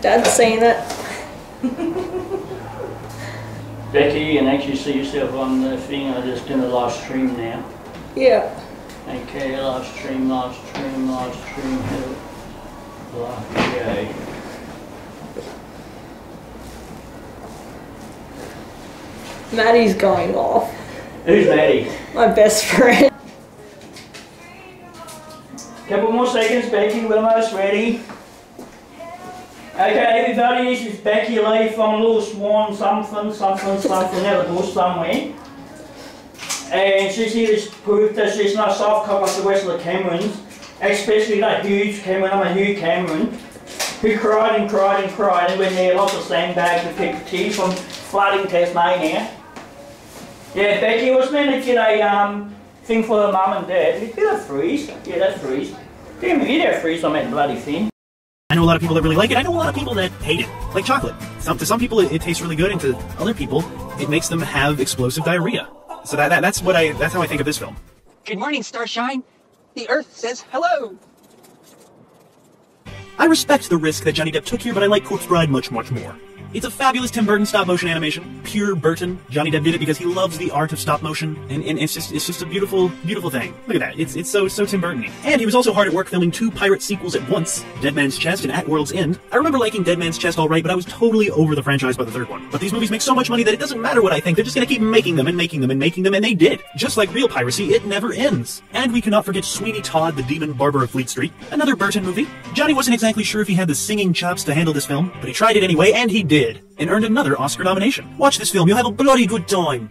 Dad's saying it. Beccy, you can actually see yourself on the thing. I'm just doing a live stream now. Yeah. Okay, live stream, live stream, live stream. Live video. Maddie's going off. Who's Maddie? My best friend. Couple more seconds, Beccy, we're almost ready. Okay, everybody, this is Beccy Lee from Little Swan, something, something, something, out bush somewhere. And she's here to prove that she's not soft cock like the rest of the Camerons, especially that huge Cameron, I'm a huge Cameron, who cried and cried and cried and went there lots of sandbags the tears from flooding Tasmania. Yeah, Beccy was meant to get a um, thing for her mum and dad. Did that freeze? Yeah, that freeze. Damn, you did freeze on that bloody thing. I know a lot of people that really like it. I know a lot of people that hate it, like chocolate. Some, to some people, it, it tastes really good, and to other people, it makes them have explosive diarrhea. So that, that that's what I that's how I think of this film. Good morning, Starshine. The Earth says hello. I respect the risk that Johnny Depp took here, but I like Corpse Bride much, much more. It's a fabulous Tim Burton stop motion animation, pure Burton. Johnny Depp did it because he loves the art of stop motion, and, and it's just it's just a beautiful, beautiful thing. Look at that, it's it's so so Tim Burton. And he was also hard at work filming two pirate sequels at once, Dead Man's Chest and At World's End. I remember liking Dead Man's Chest all right, but I was totally over the franchise by the third one. But these movies make so much money that it doesn't matter what I think; they're just gonna keep making them and making them and making them, and they did. Just like real piracy, it never ends. And we cannot forget Sweeney Todd, the demon barber of Fleet Street, another Burton movie. Johnny wasn't exactly sure if he had the singing chops to handle this film, but he tried it anyway, and he did, and earned another Oscar nomination. Watch this film, you'll have a bloody good time.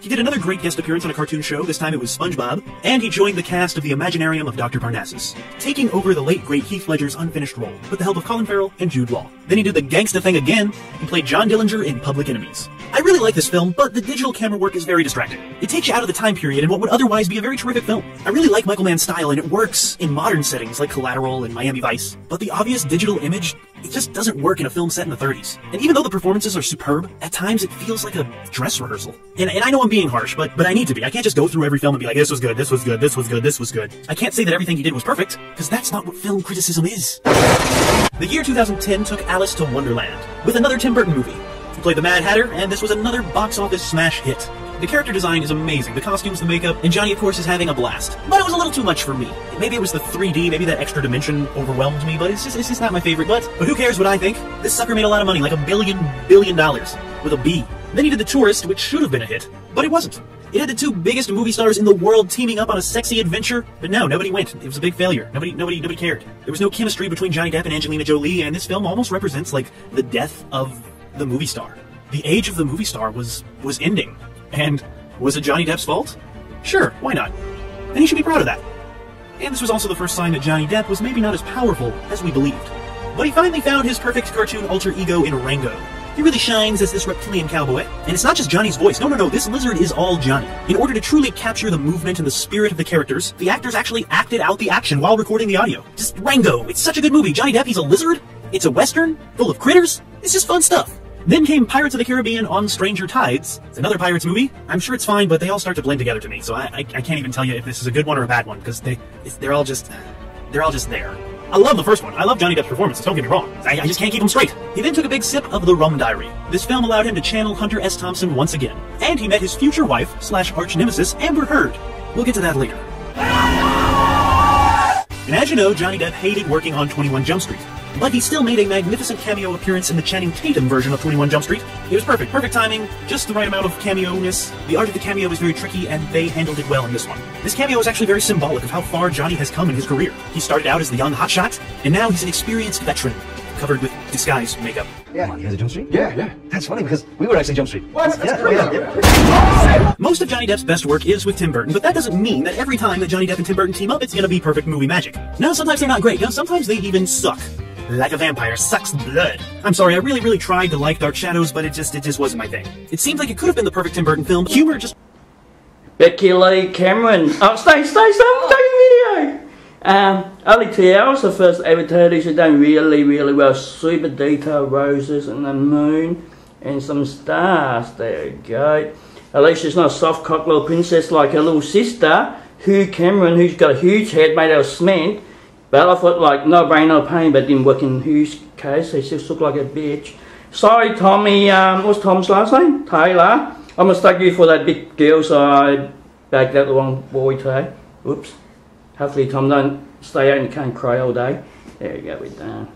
He did another great guest appearance on a cartoon show, this time it was SpongeBob, and he joined the cast of the Imaginarium of Dr. Parnassus, taking over the late great Heath Ledger's unfinished role, with the help of Colin Farrell and Jude Law. Then he did the gangsta thing again, and played John Dillinger in Public Enemies. I really like this film, but the digital camera work is very distracting. It takes you out of the time period in what would otherwise be a very terrific film. I really like Michael Mann's style, and it works in modern settings like Collateral and Miami Vice, but the obvious digital image, it just doesn't work in a film set in the 30s. And even though the performances are superb, at times it feels like a dress rehearsal. And, and I know I'm being harsh, but, but I need to be. I can't just go through every film and be like, this was good, this was good, this was good, this was good. I can't say that everything he did was perfect, because that's not what film criticism is. The year 2010 took Alice to Wonderland, with another Tim Burton movie. He played the Mad Hatter, and this was another box office smash hit. The character design is amazing, the costumes, the makeup, and Johnny, of course, is having a blast. But it was a little too much for me. Maybe it was the 3D, maybe that extra dimension overwhelmed me, but it's just, it's just not my favorite. But, but who cares what I think? This sucker made a lot of money, like a billion, billion dollars, with a B. Then he did The Tourist, which should have been a hit, but it wasn't. It had the two biggest movie stars in the world teaming up on a sexy adventure, but no, nobody went. It was a big failure. Nobody, nobody, nobody cared. There was no chemistry between Johnny Depp and Angelina Jolie, and this film almost represents like the death of the movie star. The age of the movie star was was ending, and was it Johnny Depp's fault? Sure, why not? And he should be proud of that. And this was also the first sign that Johnny Depp was maybe not as powerful as we believed. But he finally found his perfect cartoon alter ego in Rango. He really shines as this reptilian cowboy. And it's not just Johnny's voice. No, no, no, this lizard is all Johnny. In order to truly capture the movement and the spirit of the characters, the actors actually acted out the action while recording the audio. Just Rango. It's such a good movie. Johnny Depp, he's a lizard. It's a western, full of critters. It's just fun stuff. Then came Pirates of the Caribbean on Stranger Tides. It's another Pirates movie. I'm sure it's fine, but they all start to blend together to me, so I, I, I can't even tell you if this is a good one or a bad one, because they, they're all just, they're all just there. I love the first one. I love Johnny Depp's performances, don't get me wrong. I, I just can't keep him straight. He then took a big sip of the Rum Diary. This film allowed him to channel Hunter S. Thompson once again. And he met his future wife, slash arch nemesis, Amber Heard. We'll get to that later. And as you know, Johnny Depp hated working on 21 Jump Street. But he still made a magnificent cameo appearance in the Channing Tatum version of 21 Jump Street. It was perfect, perfect timing, just the right amount of cameo-ness. The art of the cameo is very tricky, and they handled it well in this one. This cameo is actually very symbolic of how far Johnny has come in his career. He started out as the young hotshot, and now he's an experienced veteran, covered with disguise makeup. Yeah. You guys at Jump Street? Yeah, yeah. That's funny because we were actually Jump Street. What? Yeah, yeah, yeah. Most of Johnny Depp's best work is with Tim Burton, but that doesn't mean that every time that Johnny Depp and Tim Burton team up, it's gonna be perfect movie magic. No, sometimes they're not great. No, sometimes they even suck. Like a vampire sucks blood. I'm sorry, I really, really tried to like Dark Shadows, but it just, it just wasn't my thing. It seemed like it could have been the perfect Tim Burton film. Humor just Beccy Lee Cameron. Oh, stay, stay, stay, taking video. Um, only two hours, the first ever turtle. She's done really, really well. Super detailed roses and the moon and some stars. There you go. At least she's not a soft cock little princess like her little sister, Hugh Cameron, who's got a huge head made out of cement But I thought like no brain, no pain, but didn't work in Hugh's case. He just looked like a bitch. Sorry, Tommy. Um, what's Tom's last name? Taylor. I mistake you for that big girl, so I bagged that the wrong boy today. Oops. Hopefully, Tom don't stay out and can't cry all day. There you go, we're done.